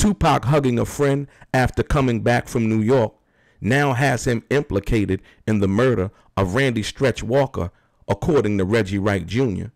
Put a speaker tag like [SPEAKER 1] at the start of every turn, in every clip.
[SPEAKER 1] Tupac hugging a friend after coming back from New York now has him implicated in the murder of Randy Stretch Walker, according to Reggie Wright Jr.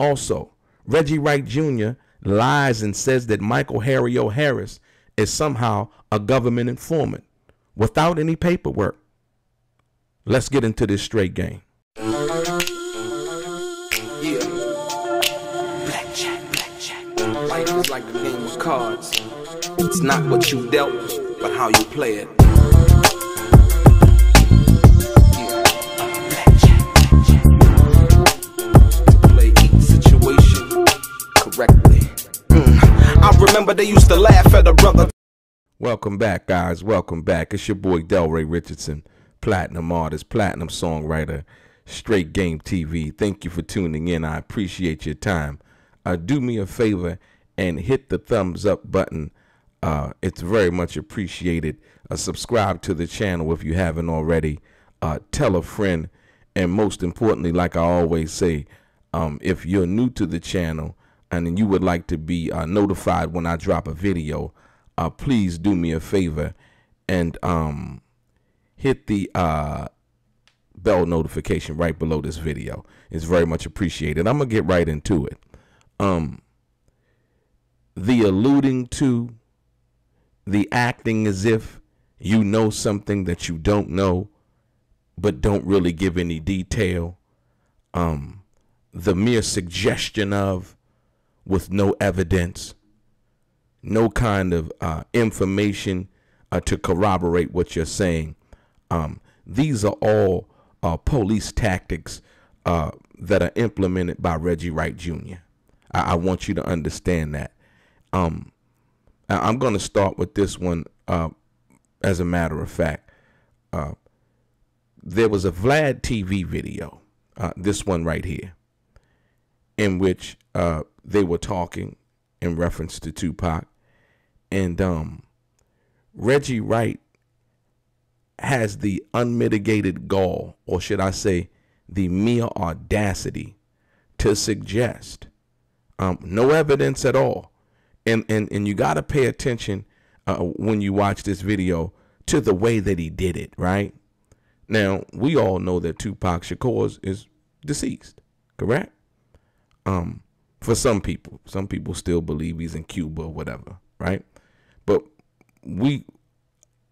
[SPEAKER 1] Also, Reggie Wright Jr. lies and says that Michael Harry O'Harris is somehow a government informant without any paperwork. Let's get into this straight game.
[SPEAKER 2] Yeah. Blackjack, blackjack. Like game of cards. It's not what you dealt, but how you play it. Play each situation correctly. Mm. I remember they used to laugh at a brother.
[SPEAKER 1] Welcome back, guys. Welcome back. It's your boy Delray Richardson, platinum artist, platinum songwriter, straight game TV. Thank you for tuning in. I appreciate your time. Uh, do me a favor and hit the thumbs up button. Uh, it's very much appreciated. Uh, subscribe to the channel if you haven't already. Uh, tell a friend. And most importantly, like I always say, um, if you're new to the channel and you would like to be uh, notified when I drop a video, uh, please do me a favor and um, hit the uh, bell notification right below this video. It's very much appreciated. I'm gonna get right into it. Um, the alluding to, the acting as if you know something that you don't know, but don't really give any detail. Um, the mere suggestion of, with no evidence no kind of uh, information uh, to corroborate what you're saying. Um, these are all uh, police tactics uh, that are implemented by Reggie Wright Jr. I, I want you to understand that. Um, I'm going to start with this one uh, as a matter of fact. Uh, there was a Vlad TV video, this one right here, in which they were talking in reference to Tupac. And um, Reggie Wright has the unmitigated gall, or should I say, the mere audacity to suggest um, no evidence at all. And, and, and you got to pay attention uh, when you watch this video to the way that he did it, right? Now, we all know that Tupac Shakur is, is deceased, correct? Um, for some people. Some people still believe he's in Cuba or whatever, right? But we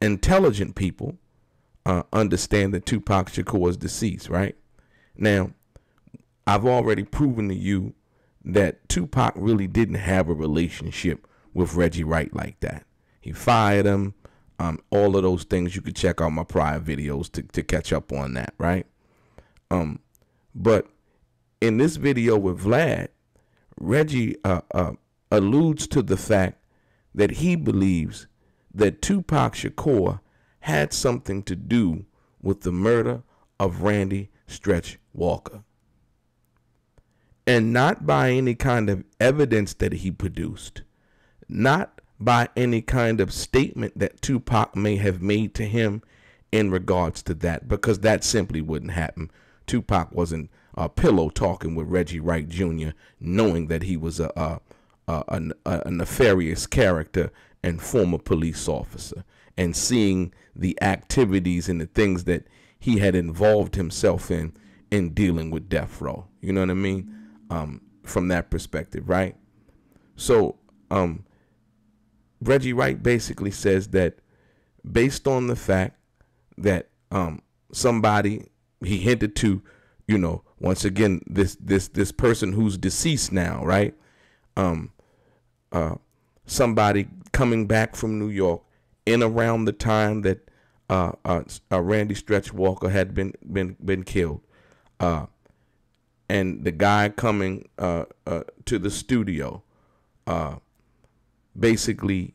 [SPEAKER 1] intelligent people uh, understand that Tupac Shakur is deceased, right? Now, I've already proven to you that Tupac really didn't have a relationship with Reggie Wright like that. He fired him. Um, all of those things you could check out my prior videos to, to catch up on that, right? Um, but in this video with Vlad, Reggie uh, uh, alludes to the fact that he believes that Tupac Shakur had something to do with the murder of Randy Stretch Walker. And not by any kind of evidence that he produced, not by any kind of statement that Tupac may have made to him in regards to that, because that simply wouldn't happen. Tupac wasn't uh, pillow talking with Reggie Wright Jr., knowing that he was a, a, a, a, nefarious character and former police officer, and seeing the activities and the things that he had involved himself in in dealing with death row. You know what I mean? Um, from that perspective, right? So, um, Reggie Wright basically says that based on the fact that um, somebody he hinted to, you know, once again this this this person who's deceased now, right? Um, uh, somebody coming back from New York in around the time that uh, uh, uh Randy Stretch Walker had been been been killed, uh, and the guy coming uh, uh, to the studio, uh, basically,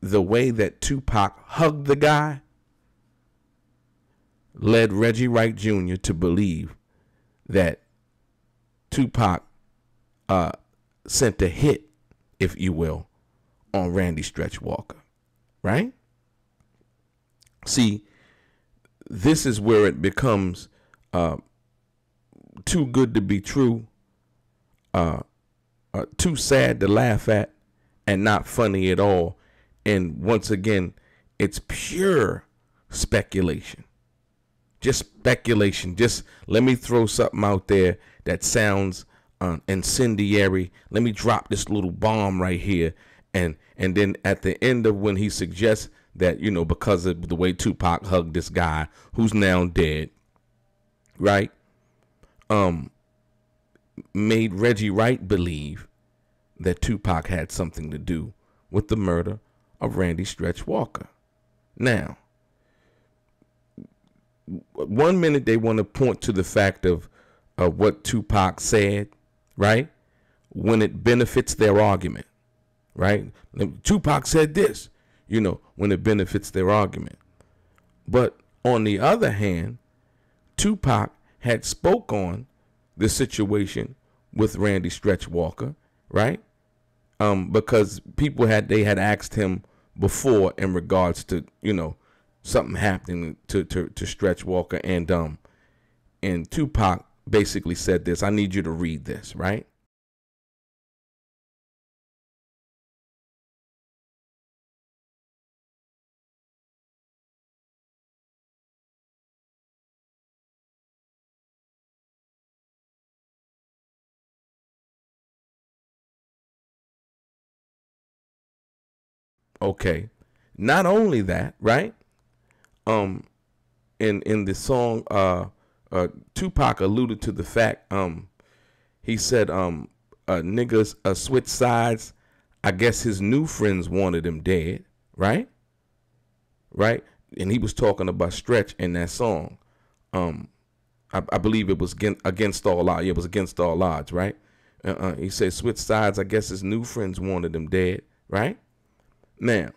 [SPEAKER 1] the way that Tupac hugged the guy led Reggie Wright Jr. to believe that Tupac uh, sent a hit, if you will, on Randy Stretch Walker, right? See, this is where it becomes uh, too good to be true, uh, uh, too sad to laugh at, and not funny at all. And once again, it's pure speculation. Just speculation. Just let me throw something out there that sounds uh, incendiary. Let me drop this little bomb right here, and and then at the end of when he suggests that you know because of the way Tupac hugged this guy who's now dead, right? Um, made Reggie Wright believe that Tupac had something to do with the murder of Randy Stretch Walker. Now, one minute they want to point to the fact of, of what Tupac said, right? When it benefits their argument, right? Tupac said this, you know, when it benefits their argument. But on the other hand, Tupac had spoke on the situation with Randy Stretch Walker, right? Um, because people had they had asked him before in regards to you know something happening to to, to Stretch Walker and um and Tupac basically said this. I need you to read this, right? Okay. Not only that, right? Um in in the song uh uh Tupac alluded to the fact um he said um uh niggas uh switch sides. I guess his new friends wanted him dead, right? Right? And he was talking about Stretch in that song. Um I, I believe it was against, against all odds. It was against all odds, right? Uh, uh, he said switch sides. I guess his new friends wanted him dead, right? Now,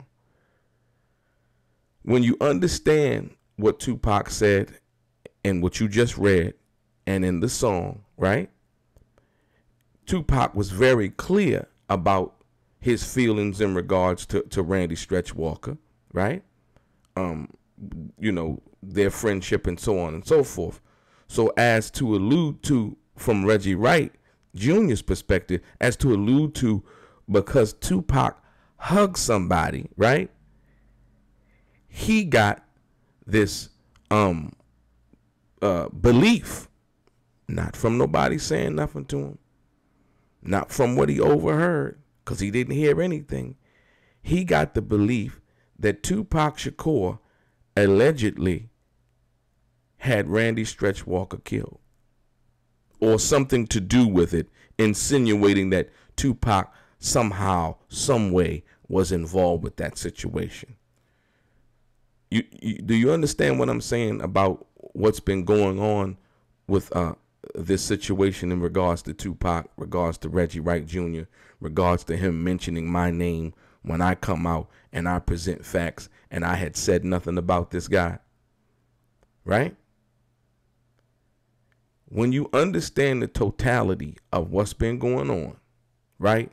[SPEAKER 1] when you understand what Tupac said and what you just read and in the song, right? Tupac was very clear about his feelings in regards to, to Randy Stretch Walker, right? Um, you know, their friendship and so on and so forth. So as to allude to from Reggie Wright Jr.'s perspective, as to allude to because Tupac hug somebody, right? He got this um uh belief not from nobody saying nothing to him, not from what he overheard cuz he didn't hear anything. He got the belief that Tupac Shakur allegedly had Randy Stretch Walker killed or something to do with it, insinuating that Tupac somehow, some way was involved with that situation. You, you, do you understand what I'm saying about what's been going on with uh, this situation in regards to Tupac, regards to Reggie Wright Jr., regards to him mentioning my name when I come out and I present facts and I had said nothing about this guy? Right? When you understand the totality of what's been going on, right?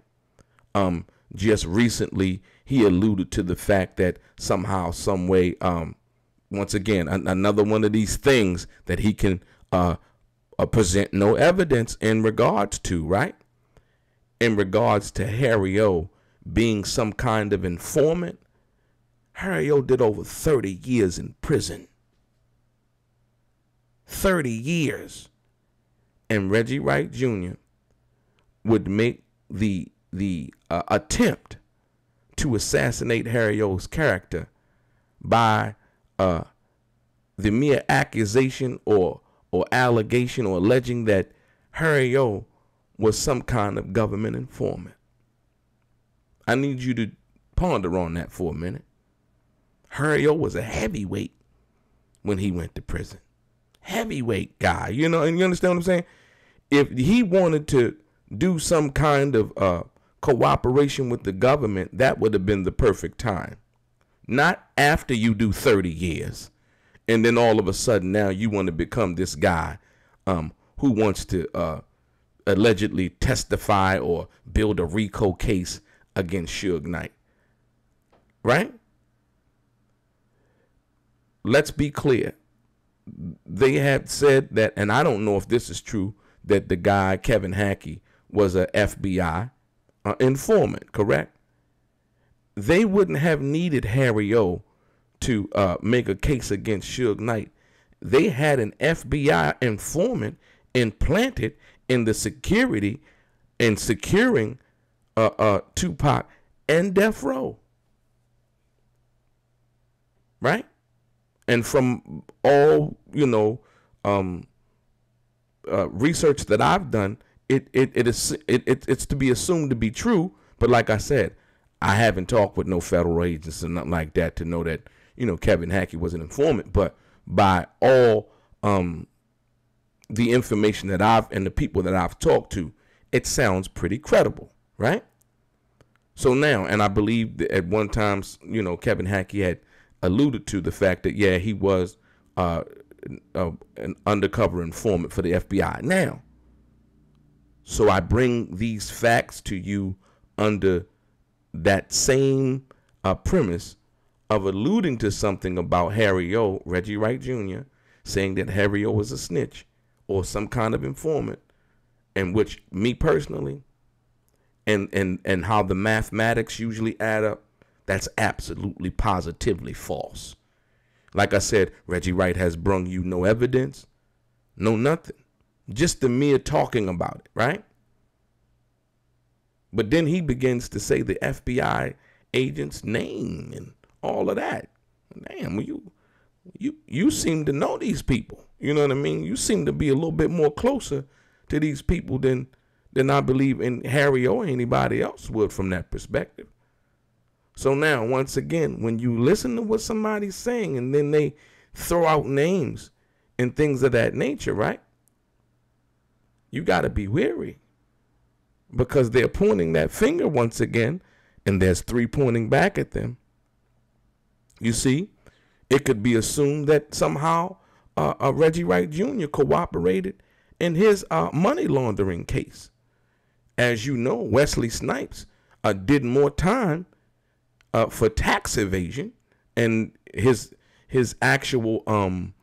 [SPEAKER 1] um, just recently he alluded to the fact that somehow, some way, um, once again, an- another one of these things that he can uh, uh, present no evidence in regards to, right? In regards to Harry O being some kind of informant, Harry O did over 30 years in prison. 30 years. And Reggie Wright Jr. would make the the uh, attempt to assassinate Harry O's character by uh, the mere accusation or or allegation or alleging that Harry O was some kind of government informant. I need you to ponder on that for a minute. Harry O was a heavyweight when he went to prison. Heavyweight guy, you know, and you understand what I'm saying? If he wanted to do some kind of uh, cooperation with the government, that would have been the perfect time. Not after you do 30 years. And then all of a sudden now you want to become this guy um, who wants to uh, allegedly testify or build a RICO case against Suge Knight. Right? Let's be clear. They have said that, and I don't know if this is true, that the guy, Kevin Hackie, was a FBI uh, informant, correct? they wouldn't have needed Harry O to uh, make a case against Suge Knight. They had an FBI informant implanted in the security and securing uh, uh, Tupac and Death Row. Right? And from all, you know, um, uh, research that I've done, it, it, it is it, it, it's to be assumed to be true. But like I said, I haven't talked with no federal agents or nothing like that to know that, you know, Kevin Hackie was an informant. But by all um, the information that I've and the people that I've talked to, it sounds pretty credible, right? So now, and I believe that at one time, you know, Kevin Hackie had alluded to the fact that yeah, he was uh, uh, an undercover informant for the FBI. Now, so I bring these facts to you under that same uh, premise of alluding to something about Harry O, Reggie Wright Jr., saying that Harry O was a snitch or some kind of informant, and which me personally, and and and how the mathematics usually add up, that's absolutely positively false. Like I said, Reggie Wright has brung you no evidence, no nothing, just the mere talking about it, right? But then he begins to say the FBI agent's name and all of that. Damn, you you you seem to know these people. You know what I mean? You seem to be a little bit more closer to these people than than I believe in Harry or anybody else would from that perspective. So now, once again, when you listen to what somebody's saying and then they throw out names and things of that nature, right? You got to be weary because they're pointing that finger once again, and there's three pointing back at them. You see, it could be assumed that somehow uh, uh, Reggie Wright Jr. cooperated in his uh, money laundering case. As you know, Wesley Snipes uh, did more time uh, for tax evasion, and his his actual um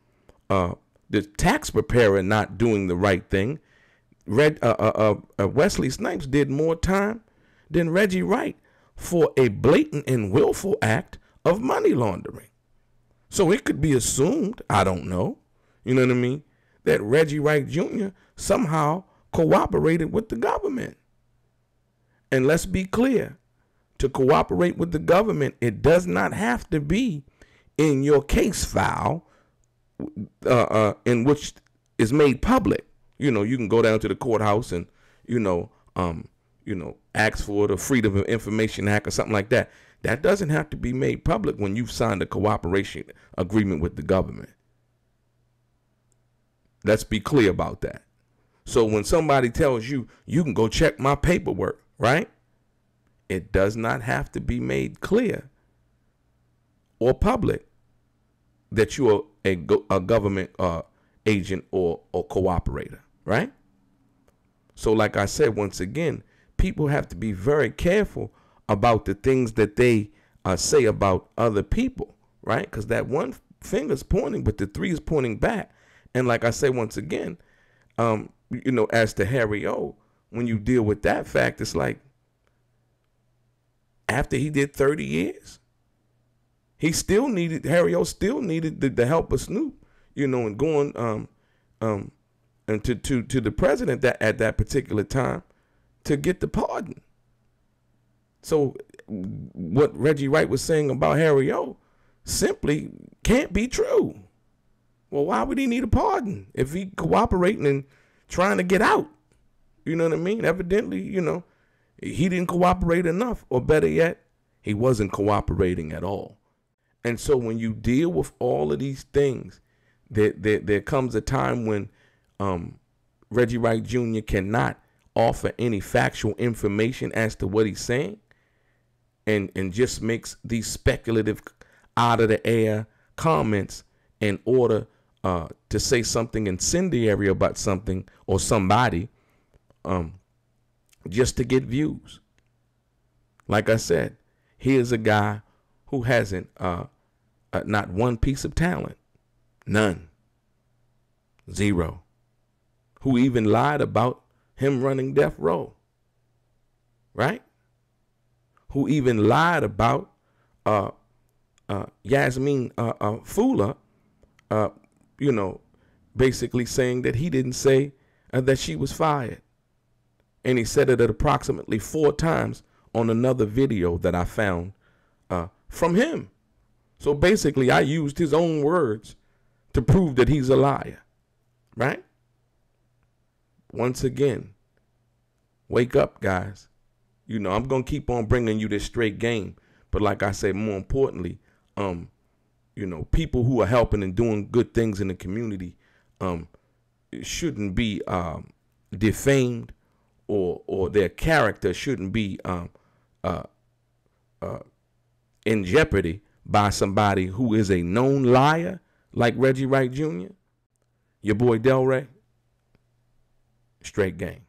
[SPEAKER 1] uh the tax preparer not doing the right thing Red, uh, uh, uh, Wesley Snipes did more time than Reggie Wright for a blatant and willful act of money laundering. So it could be assumed, I don't know, you know what I mean, that Reggie Wright Jr. somehow cooperated with the government. And let's be clear to cooperate with the government, it does not have to be in your case file uh, uh, in which is made public you know, you can go down to the courthouse and, you know, um, you know, ask for the Freedom of Information Act or something like that. That doesn't have to be made public when you've signed a cooperation agreement with the government. Let's be clear about that. So when somebody tells you, you can go check my paperwork, right? It does not have to be made clear or public that you are a, a government uh, agent or, or cooperator right? So, like I said, once again, people have to be very careful about the things that they uh, say about other people, right? Because that one finger's pointing, but the three is pointing back. And like I say once again, um, you know, as to Harry O, when you deal with that fact, it's like after he did 30 years, he still needed Harry O still needed the, the help of Snoop, you know, and going um um and to, to, to the president that at that particular time to get the pardon. So what Reggie Wright was saying about Harry O simply can't be true. Well, why would he need a pardon if he cooperating and trying to get out? You know what I mean? Evidently, you know, he didn't cooperate enough, or better yet, he wasn't cooperating at all. And so when you deal with all of these things, there, there, there comes a time when um, Reggie Wright Jr. cannot offer any factual information as to what he's saying and, and just makes these speculative, out of the air comments in order uh, to say something incendiary about something or somebody um, just to get views. Like I said, here's a guy who hasn't uh, uh, not one piece of talent, none, zero who even lied about him running death row. Right? who even lied about uh, uh, Yaasmyn uh, uh, Fula, uh, you know, basically saying that he didn't say uh, that she was fired. And he said it at approximately four times on another video that I found uh, from him. So basically, I used his own words to prove that he's a liar, right? Once again, wake up, guys. You know, I'm going to keep on bringing you this straight game. But like I said, more importantly, um, you know, people who are helping and doing good things in the community um, shouldn't be um, defamed or or their character shouldn't be um, uh, uh, in jeopardy by somebody who is a known liar like Reggie Wright Jr., your boy Delray. Straight game.